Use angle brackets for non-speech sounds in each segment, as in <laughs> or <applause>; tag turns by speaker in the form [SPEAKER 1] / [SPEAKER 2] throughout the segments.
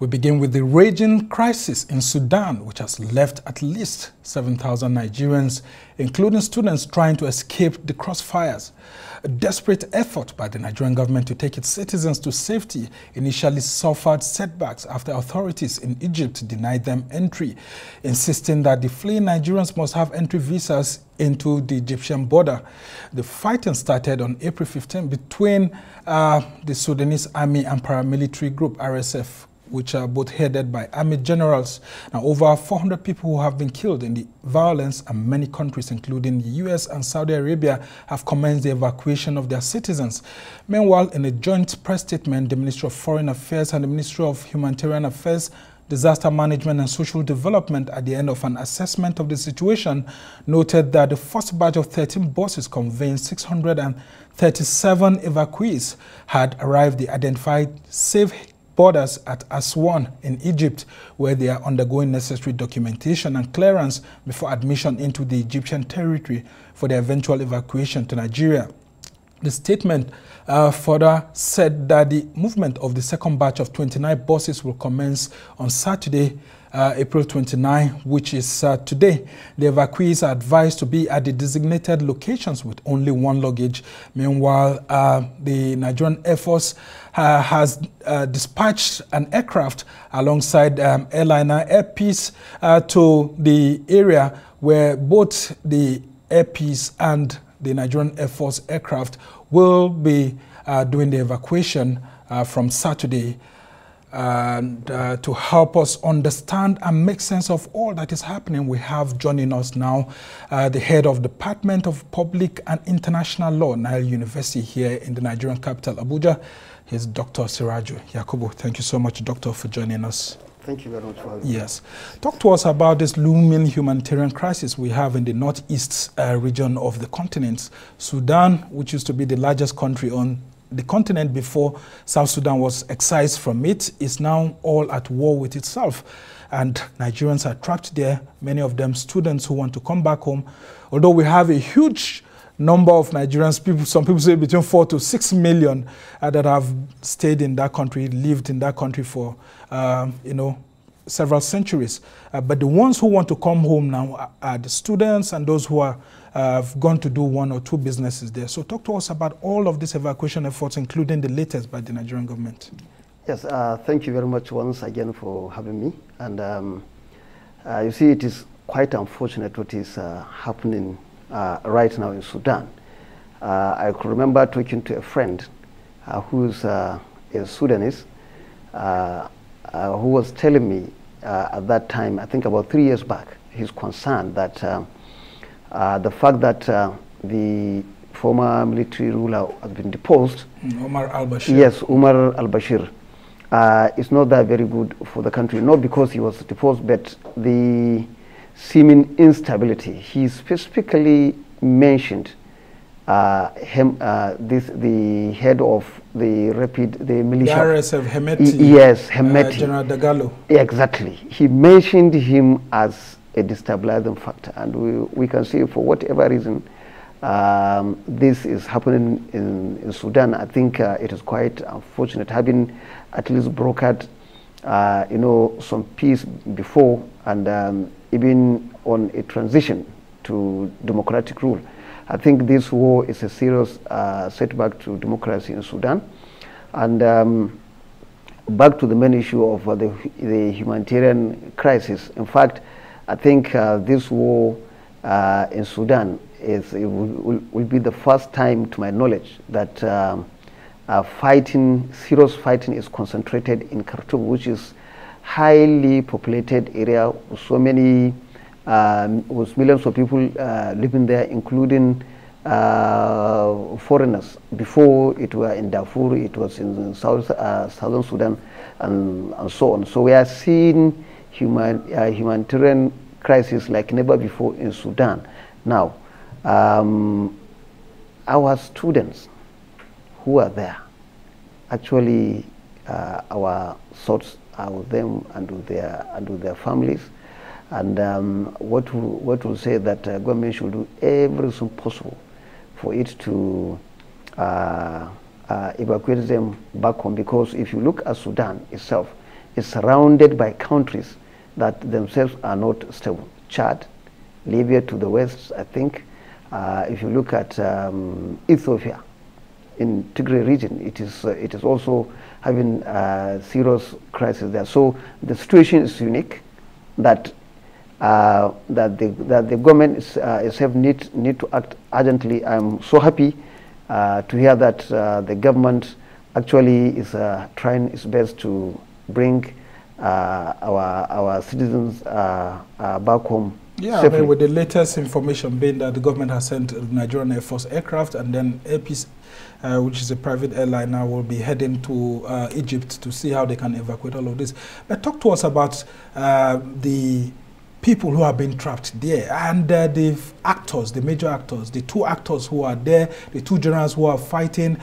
[SPEAKER 1] We begin with the raging crisis in Sudan, which has left at least 7,000 Nigerians, including students, trying to escape the crossfires. A desperate effort by the Nigerian government to take its citizens to safety initially suffered setbacks after authorities in Egypt denied them entry, insisting that the fleeing Nigerians must have entry visas into the Egyptian border. The fighting started on April 15 between uh, the Sudanese army and paramilitary group RSF which are both headed by army generals. Now, over 400 people who have been killed in the violence, and many countries, including the U.S. and Saudi Arabia, have commenced the evacuation of their citizens. Meanwhile, in a joint press statement, the Ministry of Foreign Affairs and the Ministry of Humanitarian Affairs Disaster Management and Social Development at the end of an assessment of the situation noted that the first batch of 13 buses conveying 637 evacuees had arrived the identified safe borders at Aswan in Egypt, where they are undergoing necessary documentation and clearance before admission into the Egyptian territory for their eventual evacuation to Nigeria. The statement uh, further said that the movement of the second batch of 29 buses will commence on Saturday, uh, April 29, which is uh, today. The evacuees are advised to be at the designated locations with only one luggage. Meanwhile, uh, the Nigerian Air Force uh, has uh, dispatched an aircraft alongside um, airliner Air Peace uh, to the area where both the Air Peace and the Nigerian Air Force aircraft will be doing the evacuation from Saturday and uh, to help us understand and make sense of all that is happening, we have joining us now uh, the head of Department of Public and International Law, Nile University here in the Nigerian capital, Abuja. He's Dr. Siraju Yakubu. Thank you so much, Doctor, for joining us.
[SPEAKER 2] Thank you very much for having
[SPEAKER 1] Yes. Talk to us about this looming humanitarian crisis we have in the northeast uh, region of the continent. Sudan, which used to be the largest country on the continent before South Sudan was excised from it is now all at war with itself. And Nigerians are trapped there, many of them students who want to come back home. Although we have a huge number of Nigerians, people, some people say between four to six million uh, that have stayed in that country, lived in that country for, um, you know, several centuries. Uh, but the ones who want to come home now are the students and those who are uh, have gone to do one or two businesses there. So talk to us about all of these evacuation efforts, including the latest by the Nigerian government.
[SPEAKER 2] Yes, uh, thank you very much once again for having me. And um, uh, you see, it is quite unfortunate what is uh, happening uh, right now in Sudan. Uh, I remember talking to a friend who's a Sudanese who was telling me at that time, I think about three years back, his concern that um, uh, the fact that uh, the former military ruler has been deposed.
[SPEAKER 1] Mm, Omar al-Bashir.
[SPEAKER 2] Yes, Omar al-Bashir. Uh, it's not that very good for the country, not because he was deposed, but the seeming instability. He specifically mentioned uh, him, uh, this, the head of the rapid, the militia. The
[SPEAKER 1] RSF, Hemeti.
[SPEAKER 2] Yes, Hemeti.
[SPEAKER 1] Uh, General Dagalo.
[SPEAKER 2] Exactly. He mentioned him as a destabilizing factor. And we, we can see for whatever reason um, this is happening in, in Sudan, I think uh, it is quite unfortunate having at least brokered uh, you know, some peace before and um, even on a transition to democratic rule. I think this war is a serious uh, setback to democracy in Sudan. And um, back to the main issue of uh, the, the humanitarian crisis. In fact, I think uh, this war uh, in Sudan is, will, will, be the first time, to my knowledge, that um, uh, fighting, serious fighting is concentrated in Khartoum, which is highly populated area with so many, with millions of people uh, living there, including uh, foreigners. Before it was in Darfur, it was in South, uh, southern Sudan, and, and so on. So we are seeing human, humanitarian crisis like never before in Sudan. Now, um, our students who are there, actually uh, our thoughts are with them and with their, and with their families. And um, what, what we'll say that uh, government should do everything possible for it to uh, uh, evacuate them back home because if you look at Sudan itself, it's surrounded by countries that themselves are not stable. Chad, Libya to the west, I think. Uh, if you look at um, Ethiopia, in Tigray region, it is uh, it is also having a serious crisis there. So the situation is unique. That uh, that the that the government is, uh, itself need need to act urgently. I'm so happy uh, to hear that uh, the government actually is uh, trying its best to bring uh, our our citizens back home.
[SPEAKER 1] Yeah, I mean, with the latest information being that the government has sent Nigerian Air Force aircraft and then Air Peace, uh, which is a private airline now, will be heading to uh, Egypt to see how they can evacuate all of this. But talk to us about uh, the people who have been trapped there. And uh, the actors, the major actors, the two actors who are there, the two generals who are fighting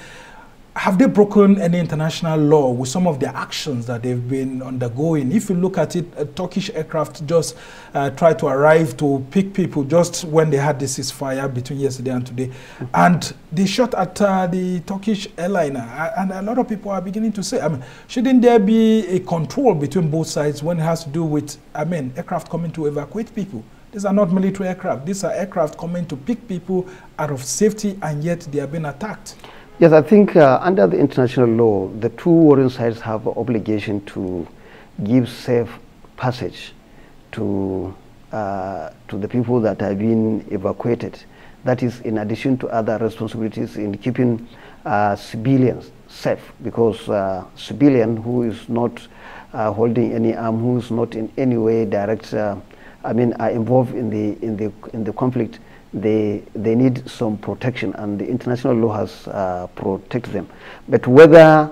[SPEAKER 1] have they broken any international law with some of the actions that they've been undergoing? If you look at it, a Turkish aircraft just uh, tried to arrive to pick people just when they had the ceasefire between yesterday and today. Mm -hmm. And they shot at uh, the Turkish airliner. And a lot of people are beginning to say, I mean, shouldn't there be a control between both sides when it has to do with, I mean, aircraft coming to evacuate people? These are not military aircraft. These are aircraft coming to pick people out of safety, and yet they are being attacked.
[SPEAKER 2] Yes, I think uh, under the international law, the two warring sides have an obligation to give safe passage to, uh, to the people that have been evacuated. That is in addition to other responsibilities in keeping uh, civilians safe because uh, civilian who is not uh, holding any arm, who is not in any way direct, uh, I mean, are involved in the, in the, in the conflict, they, they need some protection and the international law has uh, protected them. But whether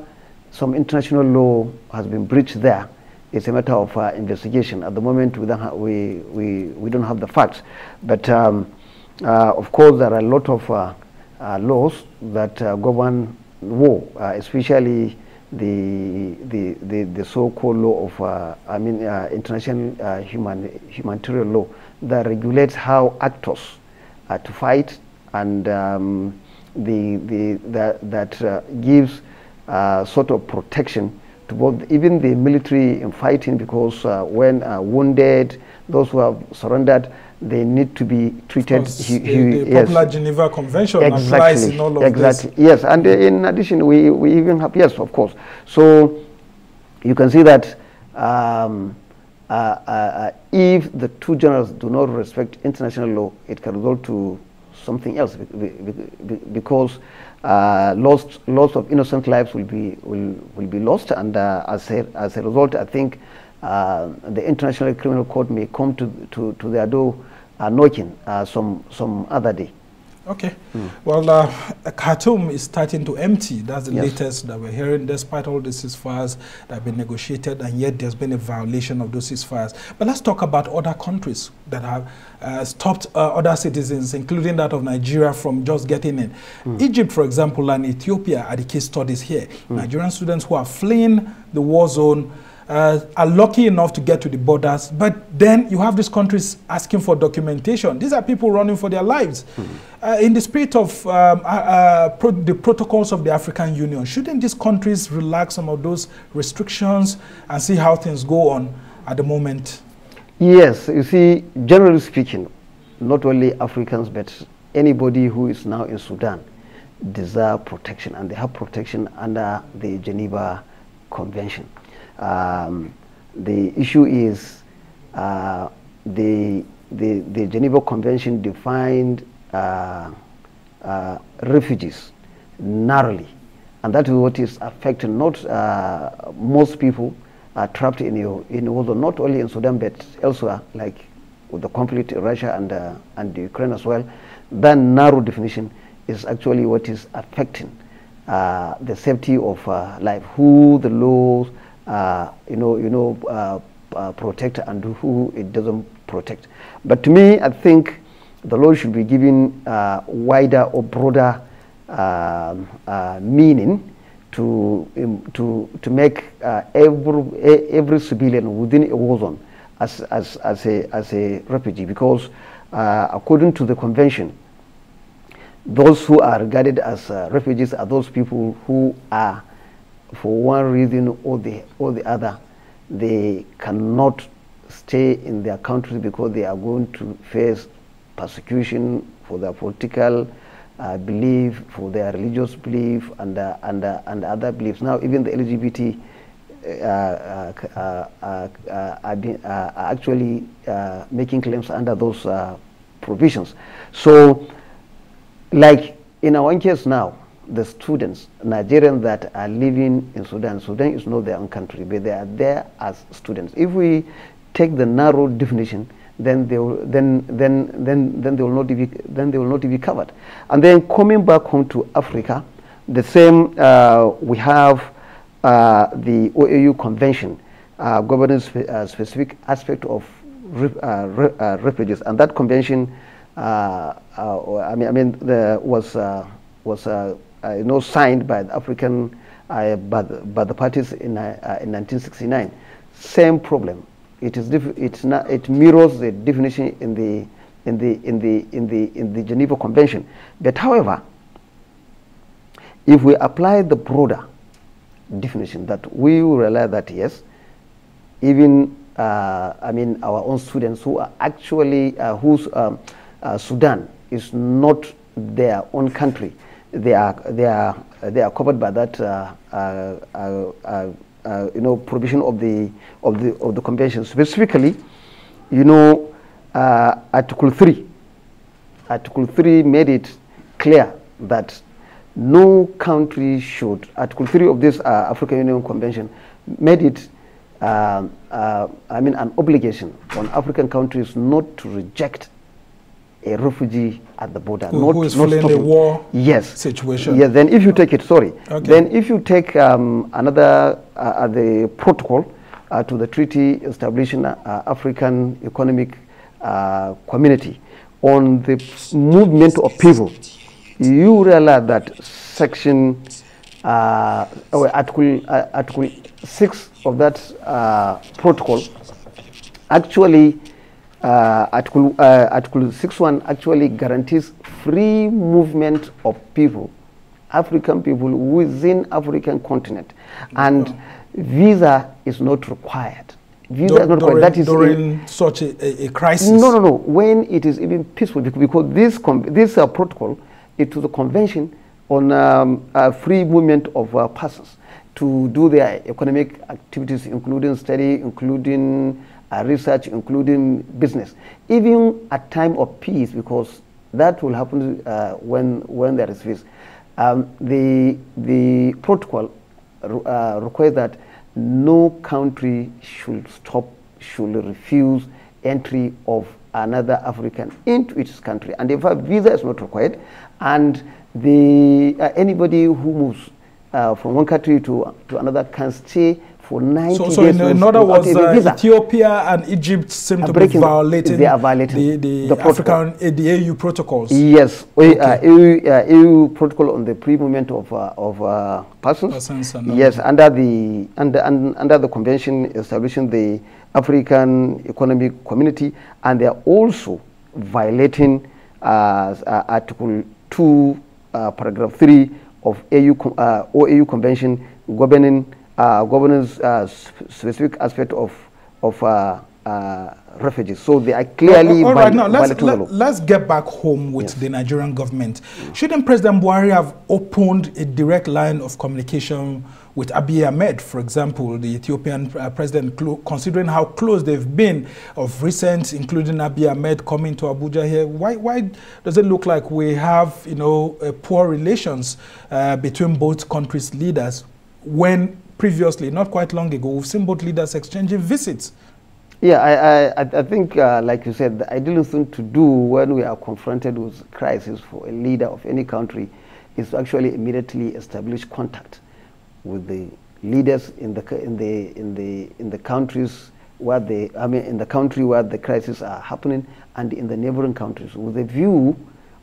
[SPEAKER 2] some international law has been breached there is a matter of uh, investigation. At the moment, we don't, we, we, we don't have the facts. But um, uh, of course, there are a lot of uh, uh, laws that uh, govern war, especially the, the, the, the so-called law of, I mean, international human, humanitarian law that regulates how actors to fight and um, the, the, the, that uh, gives uh, sort of protection to both even the military in fighting because when wounded, those who have surrendered, they need to be treated.
[SPEAKER 1] He, he, the, the yes. popular Geneva Convention exactly, applies in all of
[SPEAKER 2] exactly.
[SPEAKER 1] this.
[SPEAKER 2] Yes, and in addition, we, we even have, yes, of course. So you can see that um, uh, uh, uh, if the two generals do not respect international law, it can result to something else because uh, lost, loss of innocent lives will be will, will be lost, and uh, as a, as a result, I think uh, the International Criminal Court may come to to, to their door knocking some some other day.
[SPEAKER 1] Okay. Mm. Well, uh, Khartoum is starting to empty. That's the yes. latest that we're hearing, despite all the ceasefires that have been negotiated, and yet there's been a violation of those ceasefires. But let's talk about other countries that have uh, stopped uh, other citizens, including that of Nigeria, from just getting in. Mm. Egypt, for example, and Ethiopia are the case studies here. Mm. Nigerian students who are fleeing the war zone uh, are lucky enough to get to the borders, but then you have these countries asking for documentation. These are people running for their lives. Mm -hmm. uh, in the spirit of um, uh, uh, pro the protocols of the African Union, shouldn't these countries relax some of those restrictions and see how things go on at the moment?
[SPEAKER 2] Yes, you see, generally speaking, not only Africans, but anybody who is now in Sudan deserve protection, and they have protection under the Geneva Convention. Um, the issue is uh, the, the, the Geneva Convention defined uh, uh, refugees narrowly. And that is what is affecting not uh, most people are trapped in, in although not only in Sudan but elsewhere, like with the conflict in Russia and, uh, and Ukraine as well. That narrow definition is actually what is affecting uh, the safety of life, who the laws uh, you know, you know, uh, uh, protect and who it doesn't protect. But to me, I think the law should be given uh, wider or broader um, uh, meaning to um, to to make uh, every every civilian within a war zone as as as a as a refugee because according to the convention those who are regarded as refugees are those people who are for one reason or the, or the other, they cannot stay in their countries because they are going to face persecution for their political uh, belief, for their religious belief, and, uh, and, uh, and other beliefs. Now, even the LGBT uh, uh, uh, are, actually making claims under those provisions. So, like in our own case now, the students, Nigerians that are living in Sudan, Sudan is not their own country, but they are there as students. If we take the narrow definition, then they will, then, then, then, then, they will not be, then they will not be covered. And then coming back home to Africa, the same, uh, we have uh, the OAU Convention uh, governing spe uh, specific aspect of uh, uh, refugees, and that convention, I mean, I mean, the, was was you know signed by the African by the, by the parties in in 1969. Same problem it is it's not, it mirrors the definition in the in the in the in the in the Geneva Convention. But however, if we apply the broader definition, that we realize that yes, even uh, I mean our own students who are actually uh, whose um, uh, Sudan is not their own country, they are they are they are covered by that uh, uh, uh, you know, provision of the of the of the convention. Specifically, you know, Article three. Article three made it clear that no country should. Article three of this African Union Convention made it. I mean, an obligation on African countries not to reject a refugee at the border.
[SPEAKER 1] Who, not, who is not fleeing a war
[SPEAKER 2] yes.
[SPEAKER 1] situation.
[SPEAKER 2] Yes, then if you take it, sorry, okay. then if you take um, another, uh, uh, the protocol uh, to the treaty establishing uh, African Economic uh, Community on the movement of people, you realize that section, uh, oh, article, article 6 of that protocol actually uh, Article, uh, Article 6.1 actually guarantees free movement of people, African people within African continent. And visa is not required.
[SPEAKER 1] Visa is not required. That is during such a, a, crisis?
[SPEAKER 2] No, no, no. When it is even peaceful, because this, this uh, protocol is to the convention on um, uh, free movement of uh, persons to do their economic activities, including study, including uh, research, including business, even at time of peace, because that will happen uh, when when there is peace. Um, the the protocol uh, requires that no country should stop, should refuse entry of another African into its country, and in fact, visa is not required, and the uh, anybody who moves uh, from one country to to another can stay for 90 so, so
[SPEAKER 1] days. So, in, in other words, uh, Ethiopia and Egypt seem to be violating,
[SPEAKER 2] they are violating
[SPEAKER 1] the, the, the African, uh, the AU protocols.
[SPEAKER 2] Yes, okay. uh, AU, uh, AU protocol on the free movement of, uh, of uh, persons. persons yes, under the, under, under the convention establishing the African Economic Community, and they are also violating Article 2, paragraph 3 of AU, OAU Convention governing uh, governance uh, specific aspect of of uh, uh, refugees. So they are clearly
[SPEAKER 1] all right, now let's, let, us get back home with yes. the Nigerian government. Shouldn't President Buhari have opened a direct line of communication with Abiy Ahmed, for example, the Ethiopian uh, president, considering how close they've been of recent, including Abiy Ahmed coming to Abuja here? Why, why does it look like we have, you know, poor relations uh, between both countries' leaders when previously, not quite long ago, we've seen both leaders exchanging visits.
[SPEAKER 2] Yeah, I, I, I think, uh, like you said, the ideal thing to do when we are confronted with crisis for a leader of any country is to actually immediately establish contact with the leaders in the in the in the in the countries where the I mean in the country where the crises are happening and in the neighboring countries with a view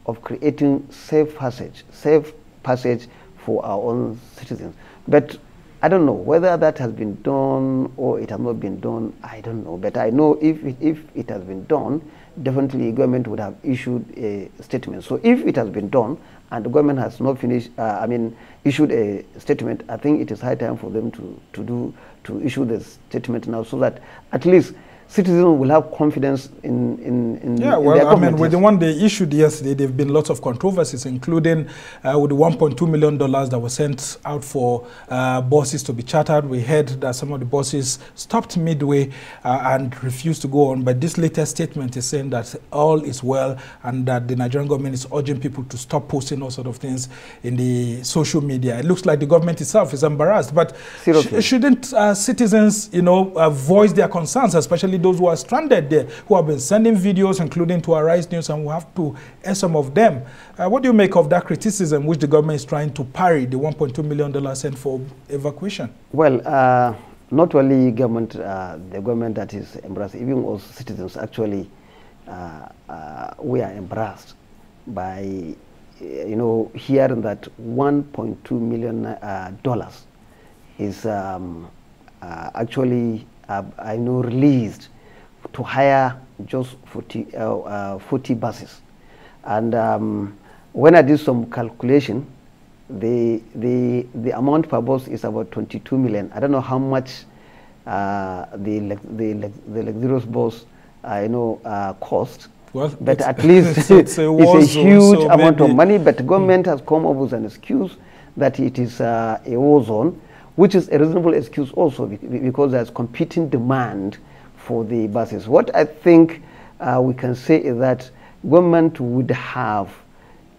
[SPEAKER 2] of creating safe passage, safe passage for our own citizens. But I don't know whether that has been done or it has not been done. I don't know, but I know if it, if it has been done, definitely government would have issued a statement. So if it has been done and the government has not finished, uh, I mean, issued a statement, I think it is high time for them to, to do, to issue the statement now so that at least citizens will have confidence in, in, in
[SPEAKER 1] yeah
[SPEAKER 2] in
[SPEAKER 1] well i mean with the one they issued yesterday there have been lots of controversies including uh, with the 1.2 million dollars that was sent out for uh, buses to be chartered. We heard that some of the buses stopped midway uh, and refused to go on. But this latest statement is saying that all is well and that the nigerian government is urging people to stop posting all sort of things in the social media. It looks like the government itself is embarrassed but sh shouldn't uh, citizens you know uh, voice their concerns especially those who are stranded there, who have been sending videos, including to Arise News, and we have to air some of them. Uh, what do you make of that criticism, which the government is trying to parry the $1.2 million sent for evacuation?
[SPEAKER 2] Well, uh, not only government, uh, the government that is embraced, even us citizens actually, uh, uh, we are embarrassed by, you know, hearing that 1.2 million uh, dollars is um, actually, I know, released to hire just 40, uh, uh, 40 buses. And um, when I did some calculation, the, the, the amount per bus is about 22 million. I don't know how much uh, the, the, the luxurious bus uh, you know, uh, cost. Well, but at <laughs> least it's, it's, a, it's a, <laughs> huge so amount of money. But government has come up with an excuse that it is uh, a war zone, which is a reasonable excuse also because there's competing demand for the buses. What I think uh, we can say is that government would have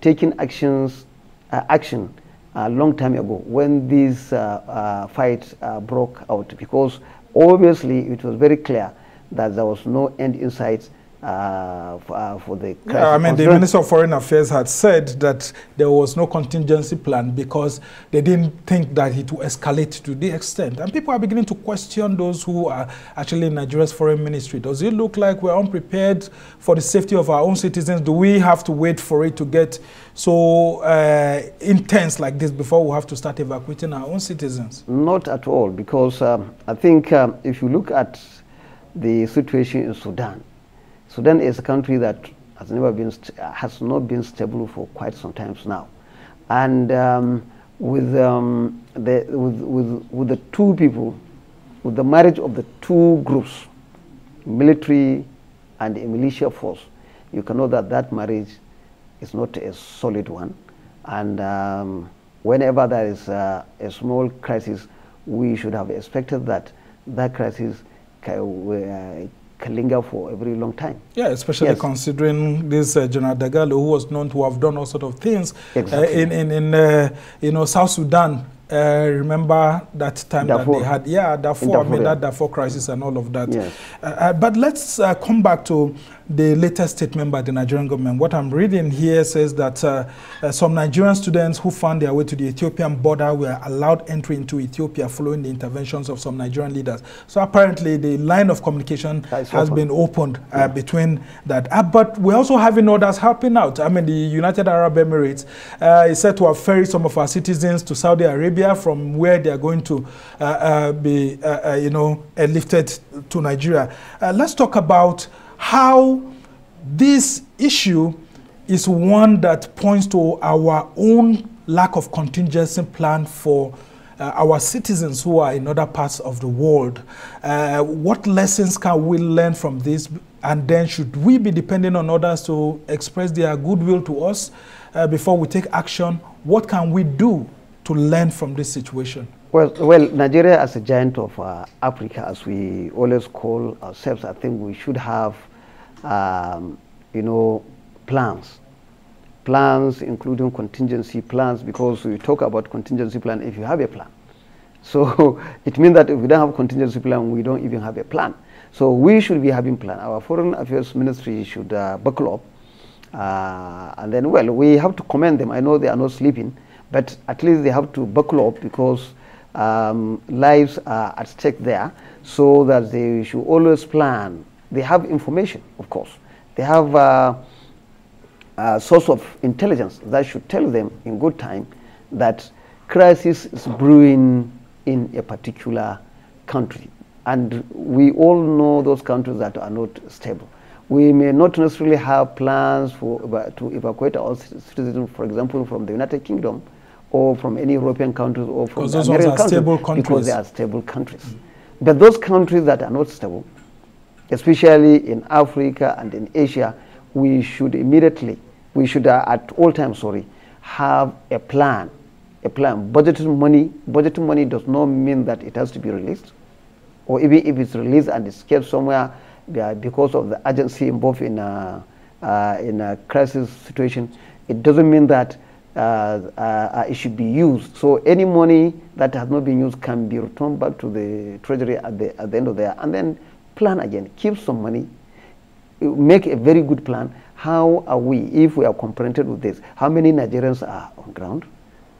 [SPEAKER 2] taken actions, uh, action a long time ago when this uh, uh fight uh, broke out because obviously it was very clear that there was no end in sight uh, for, uh, for, the
[SPEAKER 1] Yeah, I mean, the Minister of Foreign Affairs had said that there was no contingency plan because they didn't think that it would escalate to the extent. And people are beginning to question those who are actually in Nigeria's foreign ministry. Does it look like we're unprepared for the safety of our own citizens? Do we have to wait for it to get so uh, intense like this before we have to start evacuating our own citizens?
[SPEAKER 2] Not at all, because um, I think um, if you look at the situation in Sudan, Sudan is a country that has never been has not been stable for quite some time now, and um, with um, the with, with with the two people, with the marriage of the two groups, military and a militia force, you can know that that marriage is not a solid one, and um, whenever there is a small crisis, we should have expected that that crisis uh, linger for a very long time.
[SPEAKER 1] Yeah, especially yes. considering this uh, General Dagalo, who was known to have done all sort of things exactly. uh, in in, in uh, you know South Sudan. Uh, remember that time Darfur. that they had, yeah, Darfur, Darfur I mean, yeah. that Darfur crisis and all of that. Yes. Uh, uh, but let's come back to the latest statement by the Nigerian government. What I'm reading here says that uh, uh, some Nigerian students who found their way to the Ethiopian border were allowed entry into Ethiopia following the interventions of some Nigerian leaders. So apparently the line of communication has open. been opened uh, yeah. between that. Uh, but we're also having others helping out. I mean, the United Arab Emirates uh, is said to have ferried some of our citizens to Saudi Arabia from where they are going to uh, be, you know, lifted to Nigeria. let's talk about how this issue is one that points to our own lack of contingency plan for uh, our citizens who are in other parts of the world. Uh, what lessons can we learn from this? And then should we be depending on others to express their goodwill to us uh, before we take action? What can we do to learn from this situation?
[SPEAKER 2] Well, well, Nigeria as a giant of uh, Africa, as we always call ourselves, I think we should have um, you know, plans. Plans including contingency plans because we talk about contingency plan if you have a plan. So <laughs> it means that if we don't have contingency plan, we don't even have a plan. So we should be having plan. Our foreign affairs ministry should uh, buckle up. Uh, and then, well, we have to commend them. I know they are not sleeping, but at least they have to buckle up because um, lives are at stake there so that they should always plan they have information, of course. They have uh, a source of intelligence that should tell them in good time that crisis is brewing in a particular country. And we all know those countries that are not stable. We may not necessarily have plans for, to evacuate our citizens, for example, from the United Kingdom or from any European countries or from
[SPEAKER 1] those
[SPEAKER 2] American
[SPEAKER 1] countries,
[SPEAKER 2] countries, because they are stable countries. Mm. But those countries that are not stable, especially in Africa and in Asia, we should immediately, we should uh, at all times, sorry, have a plan, a plan. Budgeting money, budgeting money does not mean that it has to be released, or even if it's released and it's kept somewhere uh, because of the urgency involved in a, uh, in a crisis situation, it doesn't mean that uh, uh, it should be used. So any money that has not been used can be returned back to the treasury at the, at the end of the year, and then plan again, keep some money, make a very good plan. How are we, if we are confronted with this, how many Nigerians are on ground?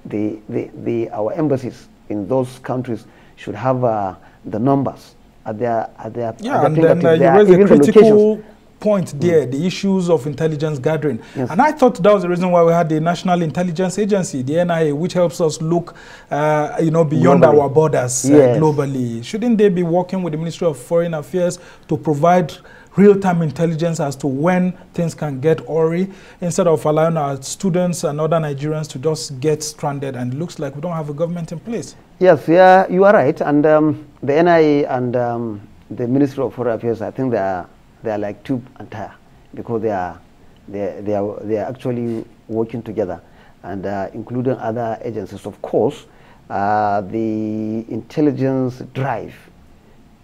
[SPEAKER 2] The, the, the, our embassies in those countries should have uh, the numbers at their, at their,
[SPEAKER 1] yeah, at their and then uh, you raise critical point there, mm. the issues of intelligence gathering. Yes. And I thought that was the reason why we had the National Intelligence Agency, the NIA, which helps us look, uh, you know, beyond globally. our borders uh, yes. globally. Shouldn't they be working with the Ministry of Foreign Affairs to provide real-time intelligence as to when things can get awry instead of allowing our students and other Nigerians to just get stranded and it looks like we don't have a government in place.
[SPEAKER 2] Yes, yeah, you are right. And um, the NIA and um, the Ministry of Foreign Affairs, I think they are they are like tube and tire because they are they, they are they are actually working together and uh, including other agencies. Of course, uh, the intelligence drive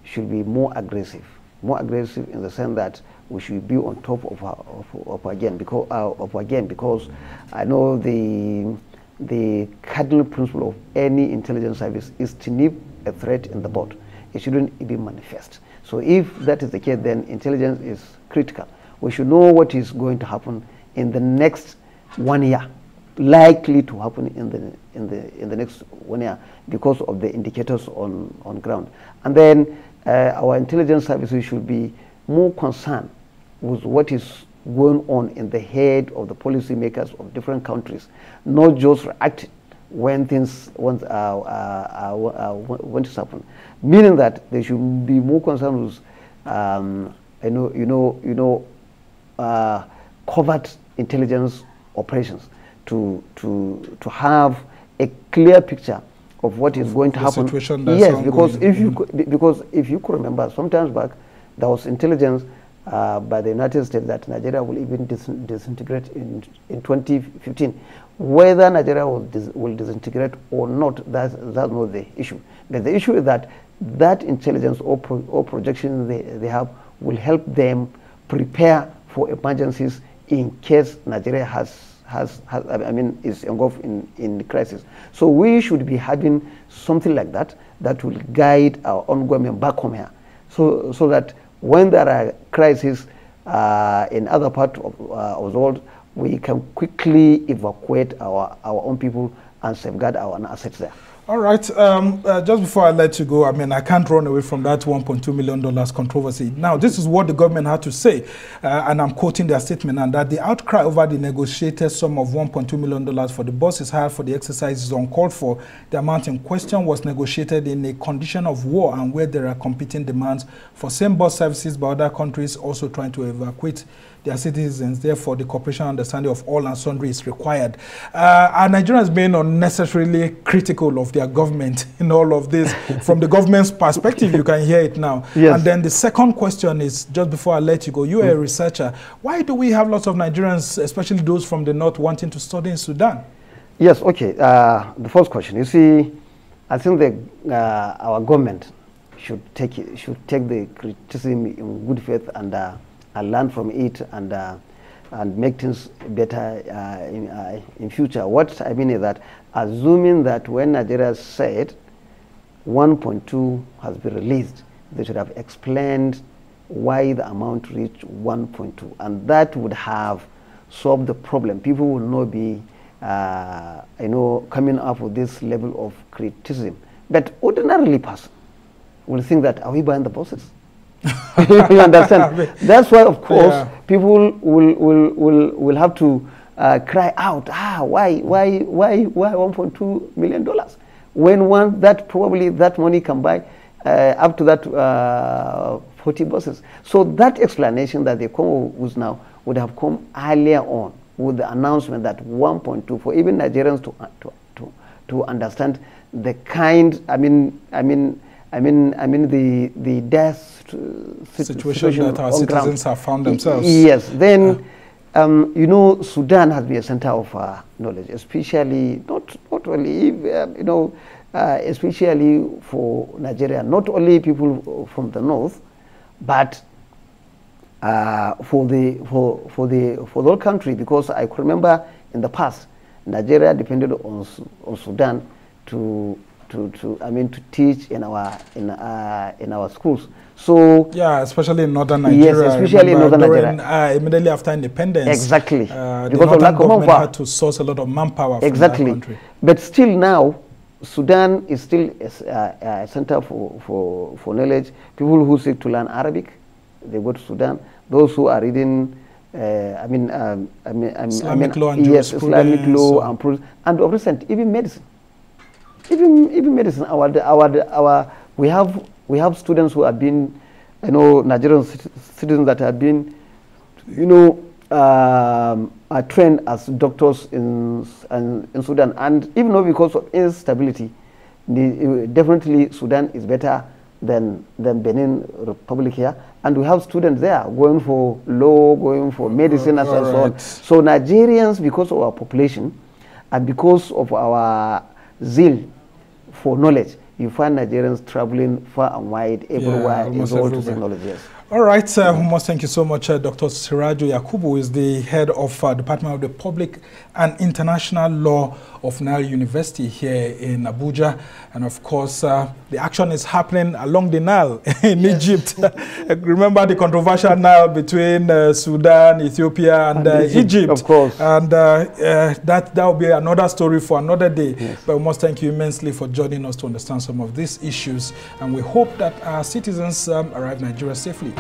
[SPEAKER 2] should be more aggressive, more aggressive in the sense that we should be on top of our, of, of our game because uh, of our game because I know the the cardinal principle of any intelligence service is to nip a threat in the bud. It shouldn't even manifest. So if that is the case, then intelligence is critical. We should know what is going to happen in the next one year, likely to happen in the, in the, in the next one year because of the indicators on, on ground. And then uh, our intelligence services should be more concerned with what is going on in the head of the policymakers of different countries, not just react when things want, uh, uh, uh, to happen meaning that they should be more concerned with, um, you know, you know, you know, uh, covert intelligence operations to to to have a clear picture of what is going to happen. yes, because if you mm-hmm. because if you could remember, sometimes back there was intelligence uh, by the United States that Nigeria will even dis disintegrate in in 2015. Whether Nigeria will, dis will disintegrate or not, that's that's not the issue. But the issue is that that intelligence or, pro or projection they, they have will help them prepare for emergencies in case Nigeria has, has, has I mean, is engulfed in, in crisis. So we should be having something like that that will guide our ongoing back home here. So, so that when there are crises uh, in other parts of, uh, of the world, we can quickly evacuate our, our own people and safeguard our assets there.
[SPEAKER 1] All right. Um, uh, just before I let you go, I mean, I can't run away from that $1.2 million controversy. Now, this is what the government had to say, uh, and I'm quoting their statement, and that the outcry over the negotiated sum of $1.2 million for the buses hired for the exercise is uncalled for. The amount in question was negotiated in a condition of war and where there are competing demands for same bus services by other countries also trying to evacuate their citizens. Therefore, the cooperation and understanding of all and sundry is required. Uh, are Nigerians being unnecessarily critical of their government <laughs> in all of this? From the government's perspective, you can hear it now. Yes. And then the second question is, just before I let you go, you are mm. a researcher. Why do we have lots of Nigerians, especially those from the north, wanting to study in Sudan?
[SPEAKER 2] Yes, okay. Uh, the first question, you see, I think the, uh, our government should take, it, should take the criticism in good faith and uh, and learn from it and uh, and make things better uh, in, uh, in future. What I mean is that assuming that when Nigeria said 1.2 has been released, they should have explained why the amount reached 1.2 and that would have solved the problem. People will not be uh, you know, coming up with this level of criticism. But ordinarily person will think that are we buying the buses? <laughs> you understand? <laughs> That's why, of course, yeah. people will, will, will, will have to uh, cry out, ah, why, why, why, why 1.2 million dollars? when one that probably that money can buy uh, up to that uh, 40 buses. So that explanation that they come with now would have come earlier on with the announcement that 1.2 for even Nigerians to, to, to, to understand the kind, I mean, I mean, I mean, I mean the the death
[SPEAKER 1] situation, situation that our citizens ground. have found themselves.
[SPEAKER 2] Yes, then. Um, you know, Sudan has been a center of uh, knowledge, especially not not only uh, you know, uh, especially for Nigeria, not only people from the north, but uh, for the for for the for the whole country. Because I remember in the past, Nigeria depended on on Sudan to to, to I mean to teach in our in uh, in our schools. So
[SPEAKER 1] yeah, especially in northern Nigeria.
[SPEAKER 2] Yes, especially in northern during,
[SPEAKER 1] Nigeria. Uh, immediately after independence.
[SPEAKER 2] Exactly.
[SPEAKER 1] Uh, because the northern government had to source a lot of manpower.
[SPEAKER 2] Exactly. But still now, Sudan is still a, uh, a, center for, for, for knowledge. People who seek to learn Arabic, they go to Sudan. Those who are reading, uh, I mean, um, I mean,
[SPEAKER 1] Islamic
[SPEAKER 2] I mean,
[SPEAKER 1] law and
[SPEAKER 2] yes, Islamic law and, and of recent, even medicine even even medicine our our our we have we have students who have been you know Nigerian citizens that have been you know um, are trained as doctors in, in, in Sudan. And even though because of instability the, definitely Sudan is better than than Benin Republic here. And we have students there going for law going for medicine and so on so Nigerians because of our population and because of our zeal for knowledge. You find Nigerians traveling far and wide everywhere yeah, in all to technology. Yes.
[SPEAKER 1] All right, uh, Hummus, thank you so much. Uh, Dr. Siraju Yakubu is the head of uh, Department of the Public and International Law of Nile University here in Abuja. And of course, uh, the action is happening along the Nile <laughs> in. Egypt. <laughs> Remember the controversial Nile between uh, Sudan, Ethiopia, and, and Egypt, Egypt,
[SPEAKER 2] Of course.
[SPEAKER 1] And uh, that, that will be another story for another day. Yes. But we must thank you immensely for joining us to understand some of these issues. And we hope that our citizens um, arrive Nigeria safely.